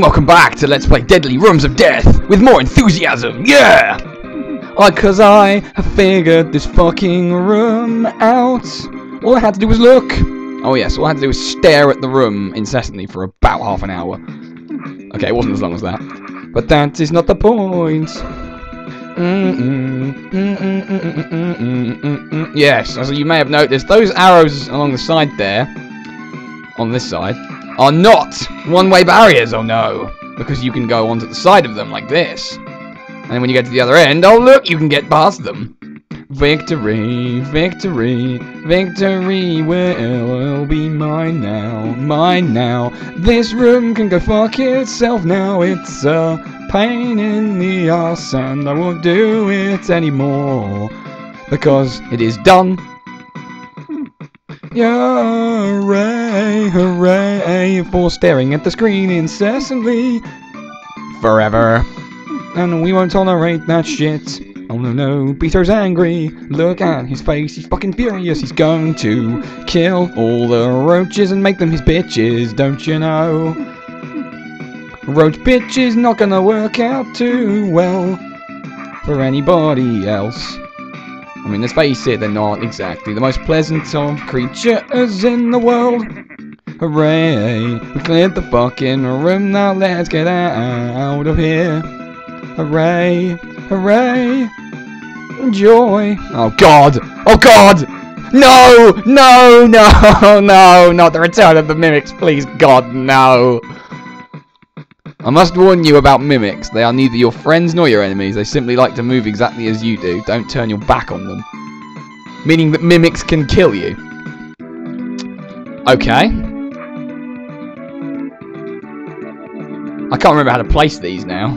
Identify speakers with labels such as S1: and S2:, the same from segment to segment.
S1: Welcome back to Let's Play Deadly Rooms of Death with more enthusiasm, yeah! Uh, cause I have figured this fucking room out. All I had to do was look. Oh yes, all I had to do was stare at the room incessantly for about half an hour. Okay, it wasn't as long as that. But that is not the point. Yes, as you may have noticed, those arrows along the side there, on this side, are not one-way barriers, oh no. Because you can go onto the side of them like this. And when you get to the other end, oh look, you can get past them. Victory, victory, victory will be mine now, mine now. This room can go fuck itself now, it's a pain in the ass and I won't do it anymore. Because it is done. Hooray for staring at the screen incessantly forever. And we won't tolerate that shit. Oh no no, Peter's angry. Look at his face, he's fucking furious. He's going to kill all the roaches and make them his bitches, don't you know? Roach bitch is not gonna work out too well for anybody else. I mean, let's face it, they're not exactly the most pleasant of creatures in the world. Hooray, we cleared the fucking room, now let's get out of here. Hooray, hooray, joy. Oh god, oh god! No, no, no, no, not the return of the mimics, please god, no. I must warn you about mimics. They are neither your friends nor your enemies. They simply like to move exactly as you do. Don't turn your back on them. Meaning that mimics can kill you. Okay. I can't remember how to place these now.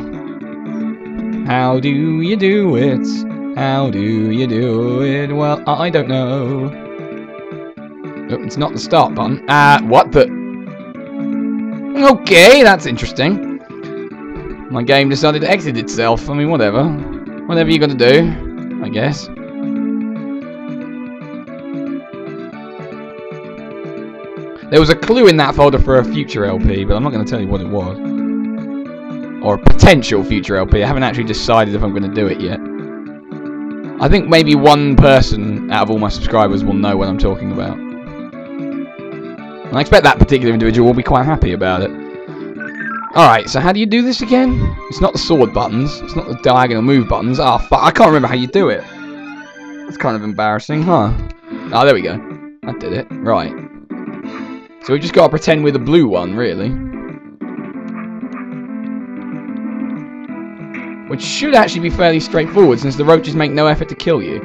S1: How do you do it? How do you do it? Well, I don't know. Oh, it's not the start button. Ah, uh, what the... Okay, that's interesting. My game decided to exit itself. I mean, whatever. Whatever you got to do, I guess. There was a clue in that folder for a future LP, but I'm not going to tell you what it was. Or a potential future LP. I haven't actually decided if I'm going to do it yet. I think maybe one person out of all my subscribers will know what I'm talking about. And I expect that particular individual will be quite happy about it. Alright, so how do you do this again? It's not the sword buttons. It's not the diagonal move buttons. Ah, oh, fuck. I can't remember how you do it. That's kind of embarrassing, huh? Ah, oh, there we go. I did it. Right. So we just got to pretend we're the blue one, really. Which should actually be fairly straightforward, since the roaches make no effort to kill you.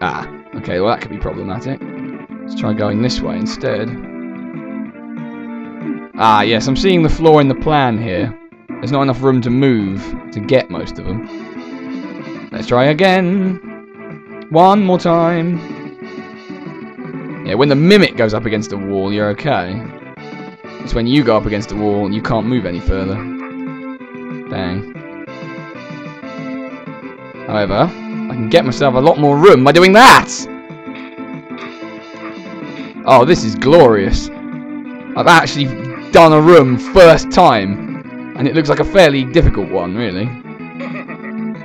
S1: Ah, okay, well that could be problematic. Let's try going this way instead. Ah, yes, I'm seeing the flaw in the plan here. There's not enough room to move to get most of them. Let's try again. One more time. Yeah, when the mimic goes up against a wall, you're okay. It's when you go up against a wall and you can't move any further. Dang. However, I can get myself a lot more room by doing that! Oh, this is glorious. I've actually done a room first time, and it looks like a fairly difficult one, really.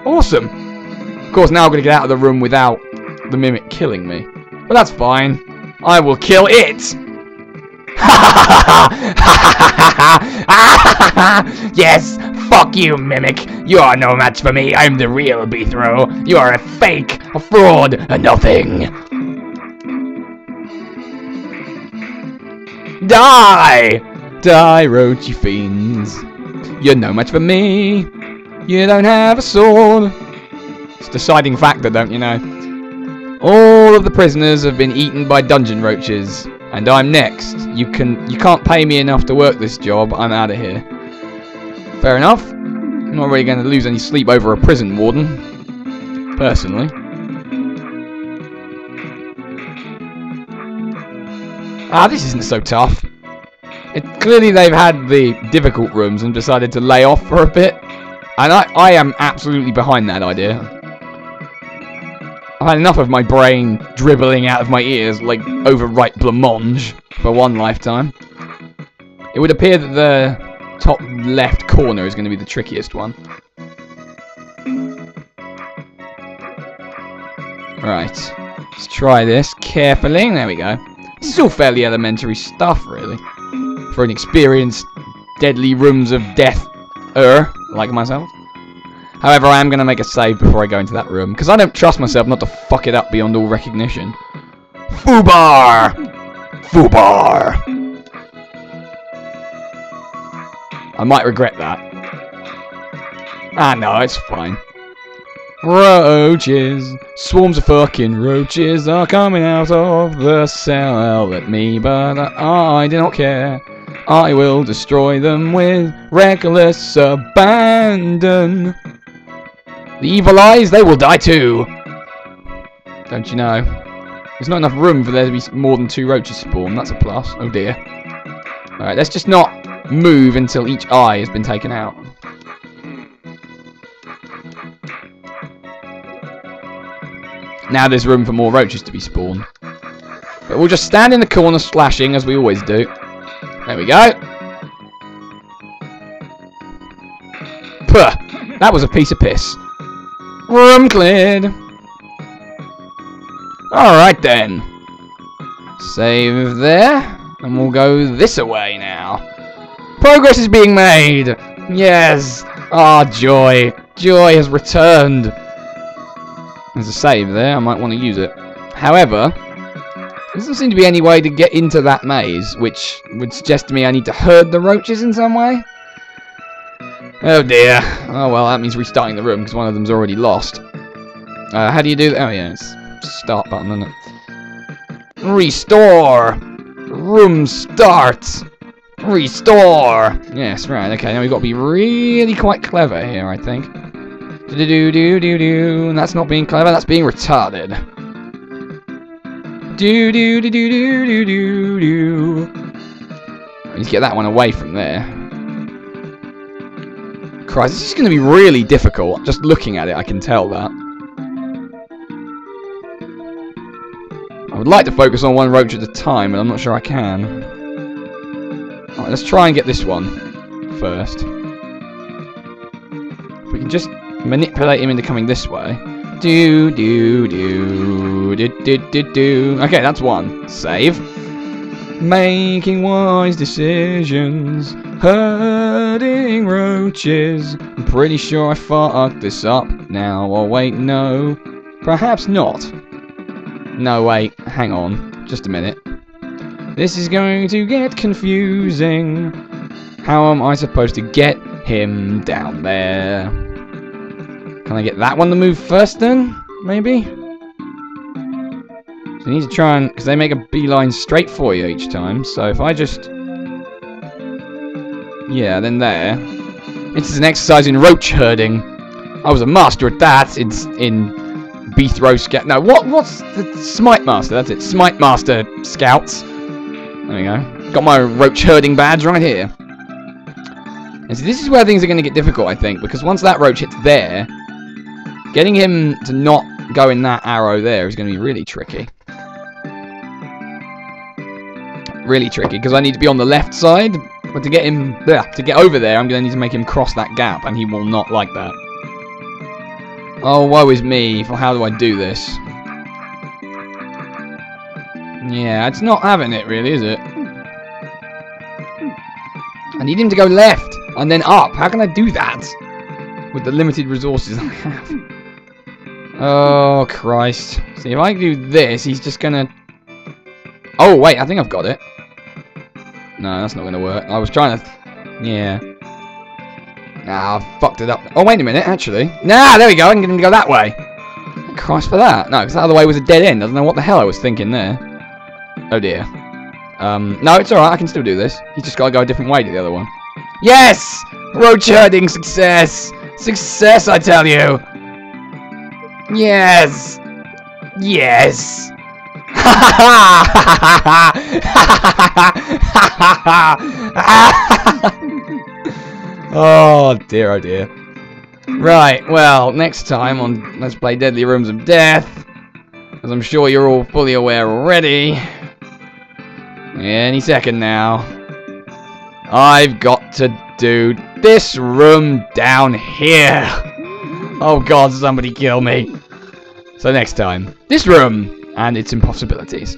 S1: Awesome! Of course, now I'm going to get out of the room without the mimic killing me. But that's fine. I will kill it! yes! Fuck you, Mimic! You are no match for me! I'm the real Beethro! You are a fake, a fraud, a nothing! Die! Die, roachy fiends! You're no match for me! You don't have a sword! It's a deciding factor, don't you know? All of the prisoners have been eaten by dungeon roaches, and I'm next. You can you can't pay me enough to work this job. I'm out of here. Fair enough. I'm not really going to lose any sleep over a prison warden, personally. Ah, this isn't so tough. It, clearly they've had the difficult rooms and decided to lay off for a bit. And I, I am absolutely behind that idea. I've had enough of my brain dribbling out of my ears like overripe blancmange for one lifetime. It would appear that the top left corner is going to be the trickiest one. Right. Let's try this carefully. There we go. This is all fairly elementary stuff, really. For an experienced deadly rooms of death er like myself. However, I am going to make a save before I go into that room, because I don't trust myself not to fuck it up beyond all recognition. Fubar! Fubar! I might regret that. Ah, no, it's fine. Roaches, swarms of fucking roaches are coming out of the cell at me, but I do not care. I will destroy them with reckless abandon. The evil eyes, they will die too. Don't you know? There's not enough room for there to be more than two roaches spawn. That's a plus. Oh dear. Alright, let's just not move until each eye has been taken out. Now there's room for more roaches to be spawned. But we'll just stand in the corner slashing as we always do. There we go. Puh! That was a piece of piss. Room cleared. Alright then. Save there. And we'll go this away now. Progress is being made. Yes. Ah, oh, joy. Joy has returned. There's a save there. I might want to use it. However, there doesn't seem to be any way to get into that maze, which would suggest to me I need to herd the roaches in some way. Oh dear. Oh well, that means restarting the room because one of them's already lost. Uh, how do you do that? Oh yeah, it's start button, isn't it? Restore! Room start! Restore! Yes, right, okay, now we've got to be really quite clever here, I think. Do do do do do. and That's not being clever, that's being retarded. Do do do do do do do need get that one away from there. Christ, this is going to be really difficult. Just looking at it, I can tell that. I would like to focus on one roach at a time, but I'm not sure I can. Let's try and get this one first. If we can just manipulate him into coming this way. Do, do, do, do, do, do, do. Okay, that's one. Save. Making wise decisions, hurting roaches. I'm pretty sure I fucked this up now. Oh, wait, no. Perhaps not. No, wait, hang on. Just a minute. This is going to get confusing. How am I supposed to get him down there? Can I get that one to move first then? Maybe? You need to try and... Because they make a beeline straight for you each time. So if I just... Yeah, then there. This is an exercise in roach herding. I was a master at that in... in Beethro Scout... No, what? what's the... Smite Master, that's it. Smite Master Scouts. There we go. Got my roach herding badge right here. And so this is where things are going to get difficult, I think, because once that roach hits there, Getting him to not go in that arrow there is going to be really tricky. Really tricky, because I need to be on the left side. But to get him, yeah, to get over there, I'm going to need to make him cross that gap, and he will not like that. Oh, woe is me, for how do I do this? Yeah, it's not having it, really, is it? I need him to go left, and then up. How can I do that? With the limited resources I have. Oh, Christ. See, if I do this, he's just gonna... Oh, wait, I think I've got it. No, that's not gonna work. I was trying to... Yeah. Nah, I fucked it up. Oh, wait a minute, actually. Nah, there we go. I can get him to go that way. Christ for that. No, because that other way was a dead end. I don't know what the hell I was thinking there. Oh, dear. Um, no, it's alright. I can still do this. He's just got to go a different way to the other one. Yes! Road herding success! Success, I tell you! Yes! Yes! oh dear, oh dear. Right, well, next time on Let's Play Deadly Rooms of Death, as I'm sure you're all fully aware already, any second now, I've got to do this room down here. Oh god, somebody kill me. So next time, this room and its impossibilities.